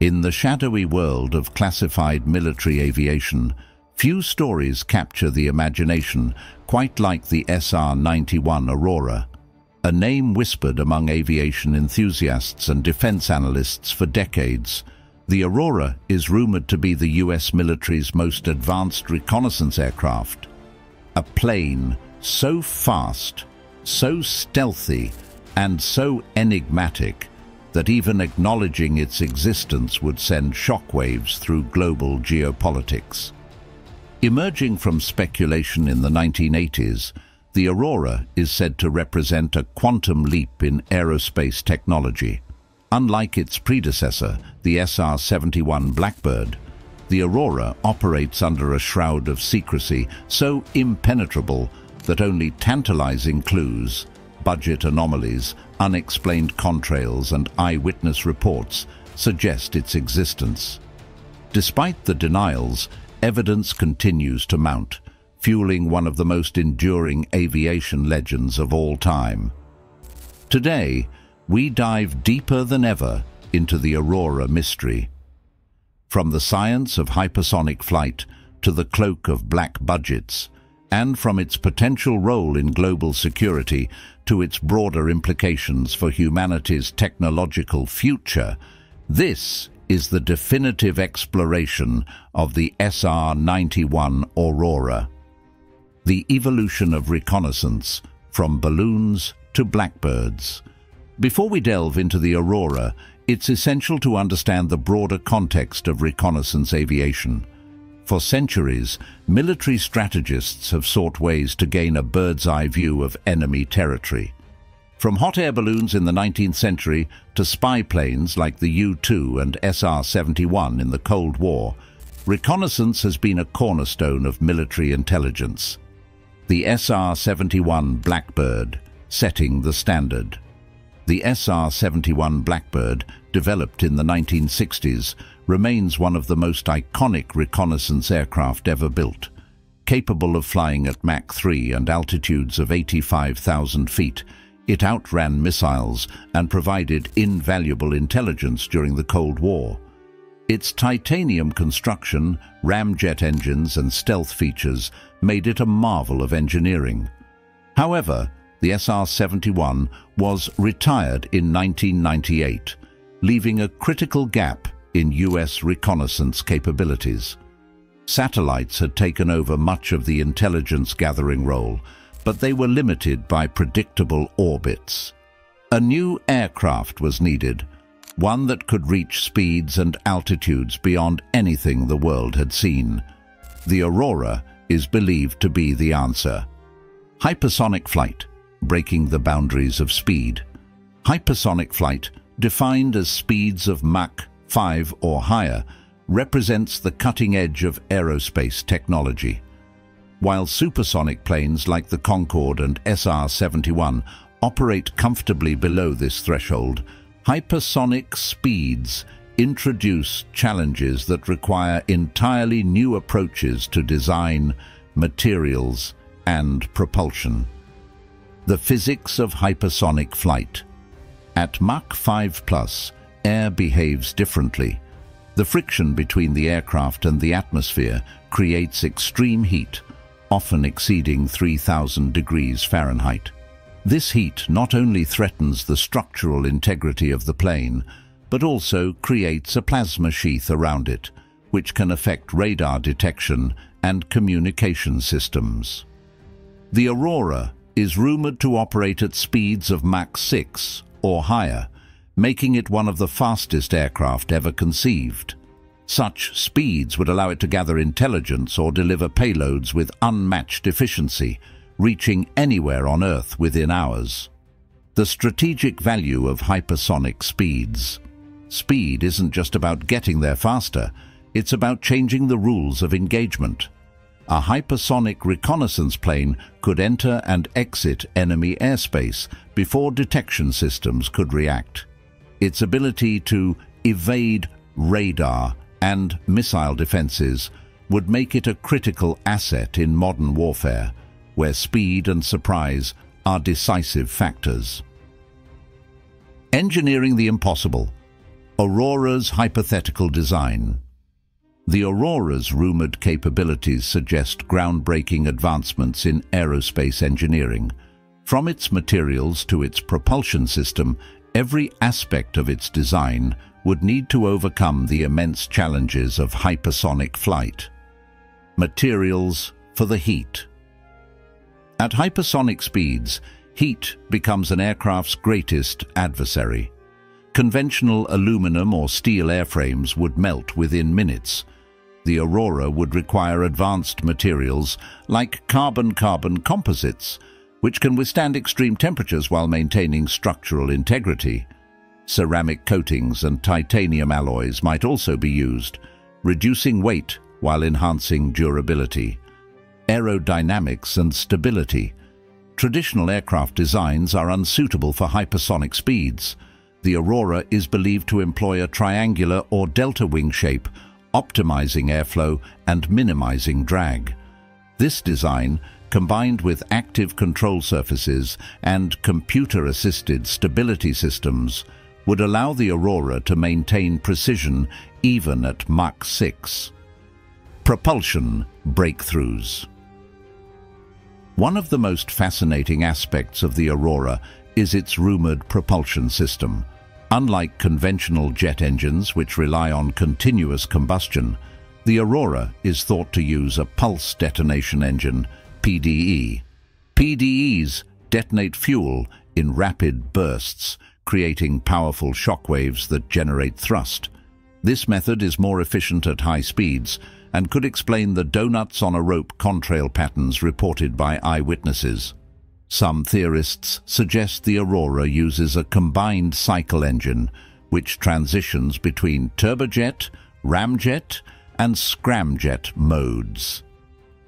In the shadowy world of classified military aviation, few stories capture the imagination quite like the SR-91 Aurora, a name whispered among aviation enthusiasts and defense analysts for decades. The Aurora is rumored to be the US military's most advanced reconnaissance aircraft. A plane so fast, so stealthy, and so enigmatic that even acknowledging its existence would send shockwaves through global geopolitics. Emerging from speculation in the 1980s, the Aurora is said to represent a quantum leap in aerospace technology. Unlike its predecessor, the SR-71 Blackbird, the Aurora operates under a shroud of secrecy so impenetrable that only tantalizing clues, budget anomalies, unexplained contrails and eyewitness reports suggest its existence. Despite the denials, evidence continues to mount, fueling one of the most enduring aviation legends of all time. Today, we dive deeper than ever into the Aurora mystery. From the science of hypersonic flight to the cloak of black budgets, and from its potential role in global security to its broader implications for humanity's technological future, this is the definitive exploration of the SR-91 Aurora the evolution of reconnaissance from balloons to blackbirds. Before we delve into the Aurora, it's essential to understand the broader context of reconnaissance aviation. For centuries, military strategists have sought ways to gain a bird's-eye view of enemy territory. From hot air balloons in the 19th century to spy planes like the U-2 and SR-71 in the Cold War, reconnaissance has been a cornerstone of military intelligence the SR-71 Blackbird, setting the standard. The SR-71 Blackbird, developed in the 1960s, remains one of the most iconic reconnaissance aircraft ever built. Capable of flying at Mach 3 and altitudes of 85,000 feet, it outran missiles and provided invaluable intelligence during the Cold War. Its titanium construction, ramjet engines and stealth features made it a marvel of engineering. However, the SR-71 was retired in 1998, leaving a critical gap in US reconnaissance capabilities. Satellites had taken over much of the intelligence-gathering role, but they were limited by predictable orbits. A new aircraft was needed, one that could reach speeds and altitudes beyond anything the world had seen. The Aurora is believed to be the answer. Hypersonic flight, breaking the boundaries of speed. Hypersonic flight, defined as speeds of Mach 5 or higher, represents the cutting edge of aerospace technology. While supersonic planes like the Concorde and SR-71 operate comfortably below this threshold, Hypersonic speeds introduce challenges that require entirely new approaches to design, materials and propulsion. The physics of hypersonic flight. At Mach 5 plus, air behaves differently. The friction between the aircraft and the atmosphere creates extreme heat, often exceeding 3000 degrees Fahrenheit. This heat not only threatens the structural integrity of the plane, but also creates a plasma sheath around it, which can affect radar detection and communication systems. The Aurora is rumored to operate at speeds of Mach 6 or higher, making it one of the fastest aircraft ever conceived. Such speeds would allow it to gather intelligence or deliver payloads with unmatched efficiency, reaching anywhere on Earth within hours. The strategic value of hypersonic speeds. Speed isn't just about getting there faster, it's about changing the rules of engagement. A hypersonic reconnaissance plane could enter and exit enemy airspace before detection systems could react. Its ability to evade radar and missile defenses would make it a critical asset in modern warfare, where speed and surprise are decisive factors. Engineering the impossible. Aurora's hypothetical design. The Aurora's rumored capabilities suggest groundbreaking advancements in aerospace engineering. From its materials to its propulsion system, every aspect of its design would need to overcome the immense challenges of hypersonic flight. Materials for the heat. At hypersonic speeds, heat becomes an aircraft's greatest adversary. Conventional aluminum or steel airframes would melt within minutes. The Aurora would require advanced materials like carbon-carbon composites, which can withstand extreme temperatures while maintaining structural integrity. Ceramic coatings and titanium alloys might also be used, reducing weight while enhancing durability. Aerodynamics and stability. Traditional aircraft designs are unsuitable for hypersonic speeds. The Aurora is believed to employ a triangular or delta wing shape, optimizing airflow and minimizing drag. This design combined with active control surfaces and computer-assisted stability systems, would allow the Aurora to maintain precision even at Mach 6. Propulsion breakthroughs. One of the most fascinating aspects of the Aurora is its rumored propulsion system. Unlike conventional jet engines which rely on continuous combustion, the Aurora is thought to use a pulse detonation engine PDE. PDEs detonate fuel in rapid bursts, creating powerful shock waves that generate thrust. This method is more efficient at high speeds and could explain the donuts on a rope contrail patterns reported by eyewitnesses. Some theorists suggest the Aurora uses a combined cycle engine which transitions between turbojet, ramjet and scramjet modes.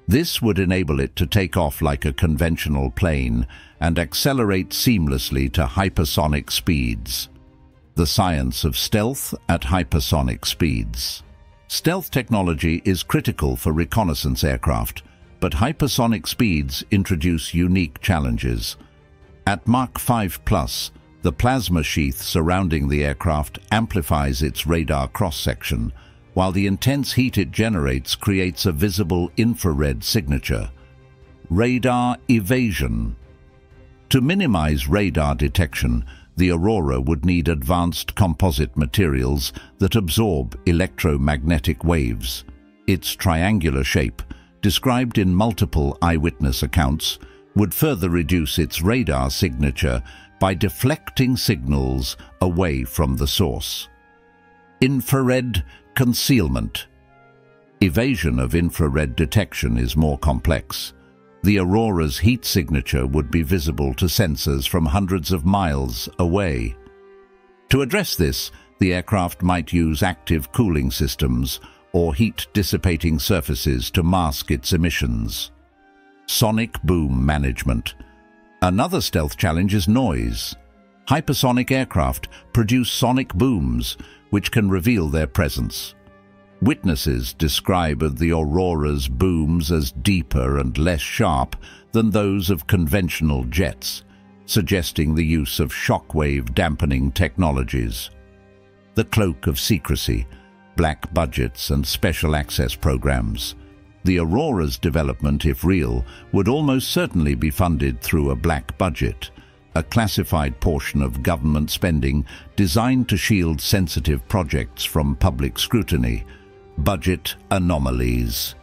This would enable it to take off like a conventional plane and accelerate seamlessly to hypersonic speeds. The science of stealth at hypersonic speeds. Stealth technology is critical for reconnaissance aircraft, but hypersonic speeds introduce unique challenges. At Mach 5 plus, the plasma sheath surrounding the aircraft amplifies its radar cross-section, while the intense heat it generates creates a visible infrared signature. Radar evasion. To minimize radar detection, the Aurora would need advanced composite materials that absorb electromagnetic waves. Its triangular shape, described in multiple eyewitness accounts, would further reduce its radar signature by deflecting signals away from the source. Infrared Concealment. Evasion of infrared detection is more complex. The Aurora's heat signature would be visible to sensors from hundreds of miles away. To address this, the aircraft might use active cooling systems or heat-dissipating surfaces to mask its emissions. Sonic boom management. Another stealth challenge is noise. Hypersonic aircraft produce sonic booms, which can reveal their presence. Witnesses describe the Aurora's booms as deeper and less sharp than those of conventional jets, suggesting the use of shockwave dampening technologies. The cloak of secrecy, black budgets and special access programs. The Aurora's development, if real, would almost certainly be funded through a black budget, a classified portion of government spending designed to shield sensitive projects from public scrutiny, budget anomalies.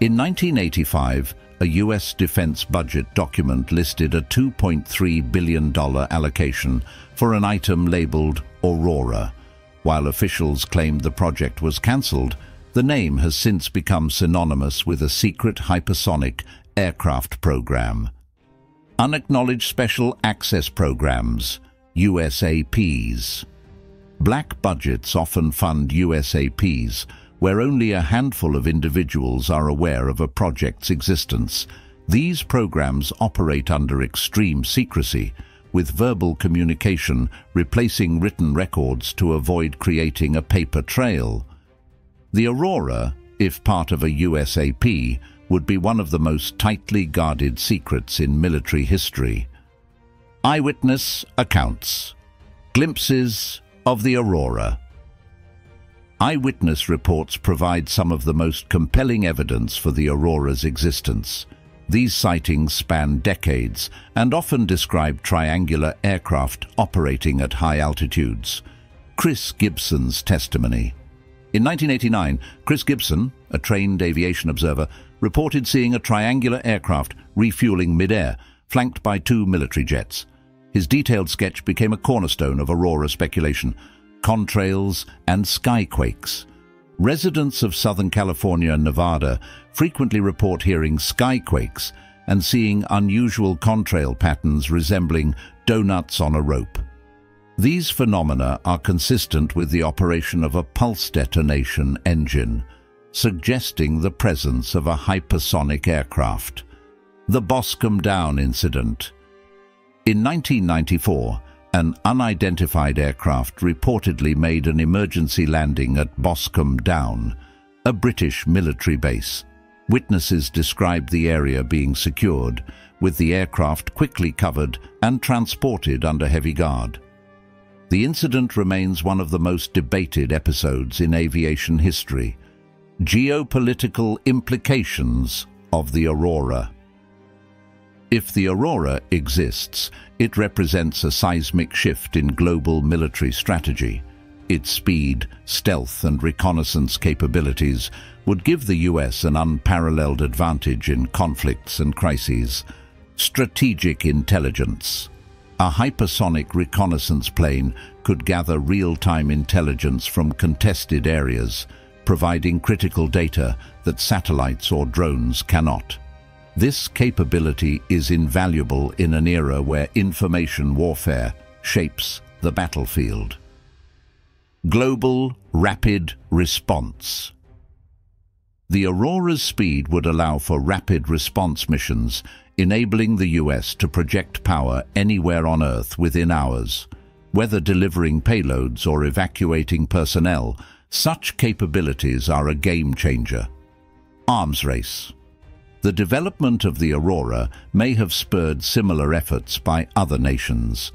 In 1985, a U.S. defense budget document listed a $2.3 billion allocation for an item labeled Aurora. While officials claimed the project was cancelled, the name has since become synonymous with a secret hypersonic aircraft program. Unacknowledged Special Access Programs, USAPs. Black budgets often fund USAPs, where only a handful of individuals are aware of a project's existence. These programs operate under extreme secrecy, with verbal communication replacing written records to avoid creating a paper trail. The Aurora, if part of a USAP, would be one of the most tightly guarded secrets in military history. Eyewitness accounts. Glimpses of the Aurora. Eyewitness reports provide some of the most compelling evidence for the aurora's existence. These sightings span decades and often describe triangular aircraft operating at high altitudes. Chris Gibson's testimony. In 1989, Chris Gibson, a trained aviation observer, reported seeing a triangular aircraft refueling mid-air, flanked by two military jets. His detailed sketch became a cornerstone of aurora speculation, contrails and skyquakes. Residents of Southern California and Nevada frequently report hearing skyquakes and seeing unusual contrail patterns resembling donuts on a rope. These phenomena are consistent with the operation of a pulse detonation engine, suggesting the presence of a hypersonic aircraft. The Boscombe Down incident. In 1994, an unidentified aircraft reportedly made an emergency landing at Boscombe Down, a British military base. Witnesses described the area being secured, with the aircraft quickly covered and transported under heavy guard. The incident remains one of the most debated episodes in aviation history. Geopolitical implications of the aurora. If the aurora exists, it represents a seismic shift in global military strategy. Its speed, stealth and reconnaissance capabilities would give the US an unparalleled advantage in conflicts and crises. Strategic intelligence. A hypersonic reconnaissance plane could gather real-time intelligence from contested areas, providing critical data that satellites or drones cannot. This capability is invaluable in an era where information warfare shapes the battlefield. Global Rapid Response The Aurora's speed would allow for rapid response missions, enabling the US to project power anywhere on Earth within hours. Whether delivering payloads or evacuating personnel, such capabilities are a game changer. Arms race the development of the Aurora may have spurred similar efforts by other nations.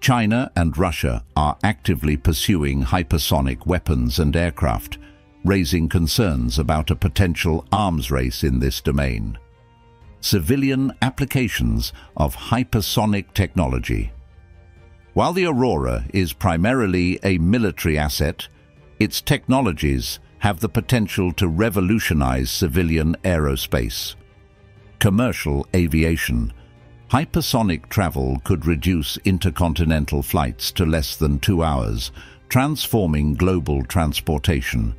China and Russia are actively pursuing hypersonic weapons and aircraft, raising concerns about a potential arms race in this domain. Civilian applications of hypersonic technology. While the Aurora is primarily a military asset, its technologies have the potential to revolutionize civilian aerospace commercial aviation. Hypersonic travel could reduce intercontinental flights to less than two hours, transforming global transportation.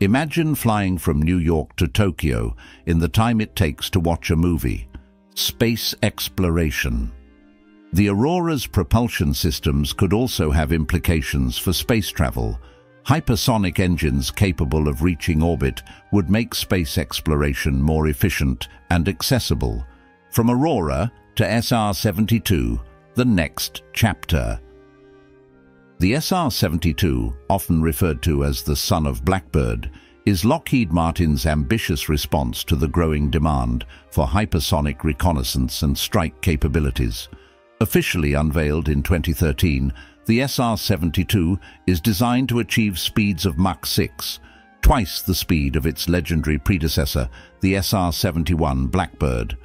Imagine flying from New York to Tokyo in the time it takes to watch a movie. Space exploration. The Aurora's propulsion systems could also have implications for space travel, Hypersonic engines capable of reaching orbit would make space exploration more efficient and accessible. From Aurora to SR-72, the next chapter. The SR-72, often referred to as the son of Blackbird, is Lockheed Martin's ambitious response to the growing demand for hypersonic reconnaissance and strike capabilities. Officially unveiled in 2013, the SR-72 is designed to achieve speeds of Mach 6, twice the speed of its legendary predecessor, the SR-71 Blackbird.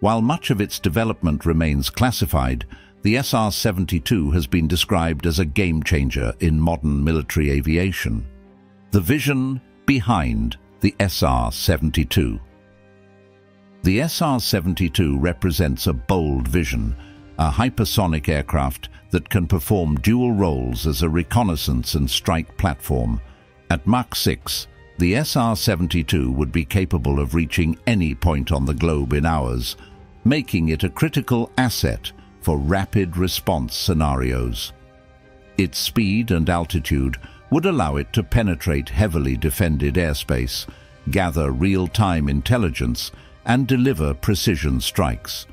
While much of its development remains classified, the SR-72 has been described as a game-changer in modern military aviation. The vision behind the SR-72 The SR-72 represents a bold vision, a hypersonic aircraft that can perform dual roles as a reconnaissance and strike platform. At Mach 6, the SR-72 would be capable of reaching any point on the globe in hours, making it a critical asset for rapid response scenarios. Its speed and altitude would allow it to penetrate heavily defended airspace, gather real-time intelligence, and deliver precision strikes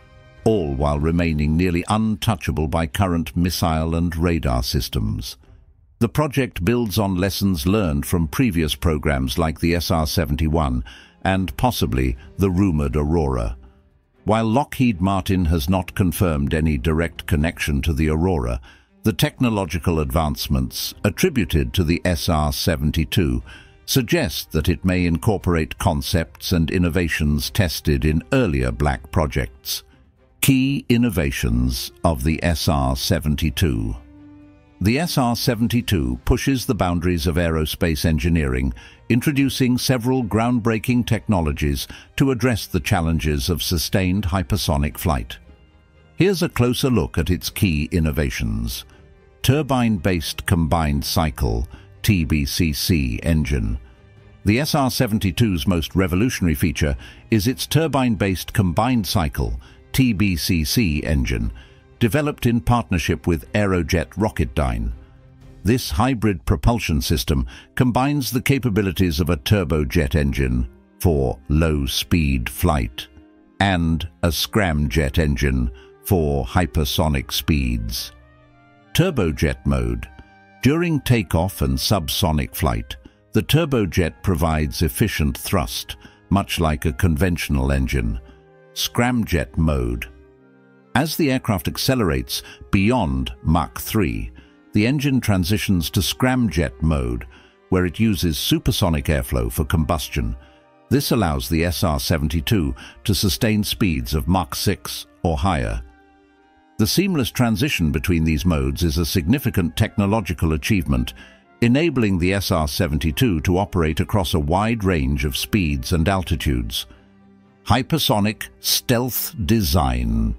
all while remaining nearly untouchable by current missile and radar systems. The project builds on lessons learned from previous programs like the SR-71 and possibly the rumoured Aurora. While Lockheed Martin has not confirmed any direct connection to the Aurora, The technological advancements attributed to the SR-72 suggest that it may incorporate concepts and innovations tested in earlier black projects. Key innovations of the SR-72 The SR-72 pushes the boundaries of aerospace engineering, introducing several groundbreaking technologies to address the challenges of sustained hypersonic flight. Here's a closer look at its key innovations. Turbine-based combined cycle, TBCC engine. The SR-72's most revolutionary feature is its turbine-based combined cycle, TBCC engine, developed in partnership with Aerojet Rocketdyne. This hybrid propulsion system combines the capabilities of a turbojet engine for low-speed flight and a scramjet engine for hypersonic speeds. Turbojet mode. During takeoff and subsonic flight, the turbojet provides efficient thrust, much like a conventional engine. Scramjet mode. As the aircraft accelerates beyond Mach 3, the engine transitions to scramjet mode, where it uses supersonic airflow for combustion. This allows the SR-72 to sustain speeds of Mach 6 or higher. The seamless transition between these modes is a significant technological achievement, enabling the SR-72 to operate across a wide range of speeds and altitudes. Hypersonic Stealth Design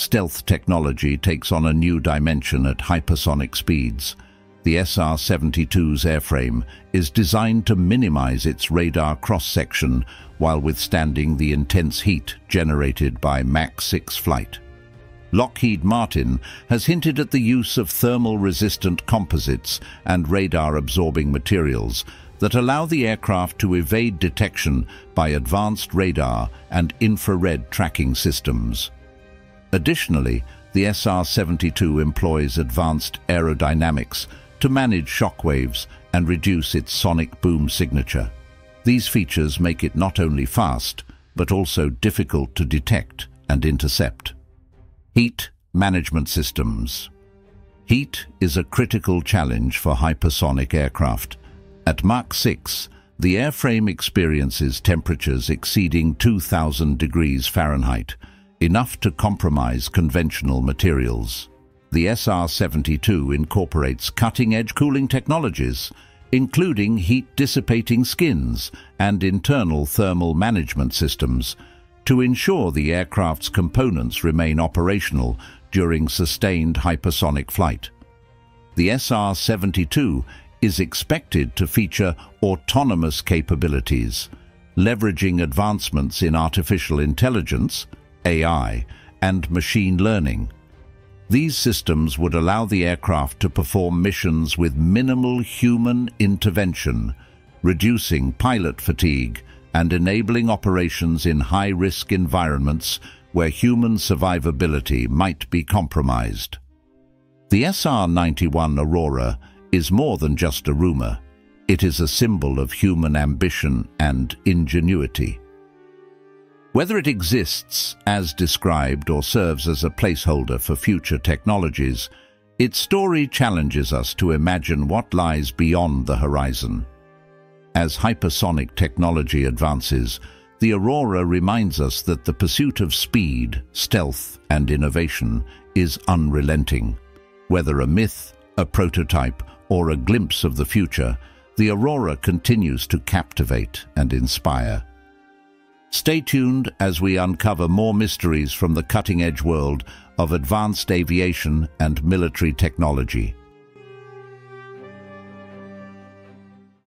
Stealth technology takes on a new dimension at hypersonic speeds. The SR-72's airframe is designed to minimize its radar cross-section while withstanding the intense heat generated by Mach 6 flight. Lockheed Martin has hinted at the use of thermal-resistant composites and radar-absorbing materials that allow the aircraft to evade detection by advanced radar and infrared tracking systems. Additionally, the SR-72 employs advanced aerodynamics to manage shock waves and reduce its sonic boom signature. These features make it not only fast, but also difficult to detect and intercept. Heat Management Systems Heat is a critical challenge for hypersonic aircraft. At Mach 6, the airframe experiences temperatures exceeding 2000 degrees Fahrenheit, enough to compromise conventional materials. The SR-72 incorporates cutting-edge cooling technologies, including heat-dissipating skins and internal thermal management systems, to ensure the aircraft's components remain operational during sustained hypersonic flight. The SR-72 is expected to feature autonomous capabilities, leveraging advancements in artificial intelligence, AI, and machine learning. These systems would allow the aircraft to perform missions with minimal human intervention, reducing pilot fatigue and enabling operations in high-risk environments where human survivability might be compromised. The SR-91 Aurora is more than just a rumor. It is a symbol of human ambition and ingenuity. Whether it exists as described or serves as a placeholder for future technologies, its story challenges us to imagine what lies beyond the horizon. As hypersonic technology advances, the Aurora reminds us that the pursuit of speed, stealth and innovation is unrelenting. Whether a myth, a prototype or a glimpse of the future, the Aurora continues to captivate and inspire. Stay tuned as we uncover more mysteries from the cutting-edge world of advanced aviation and military technology.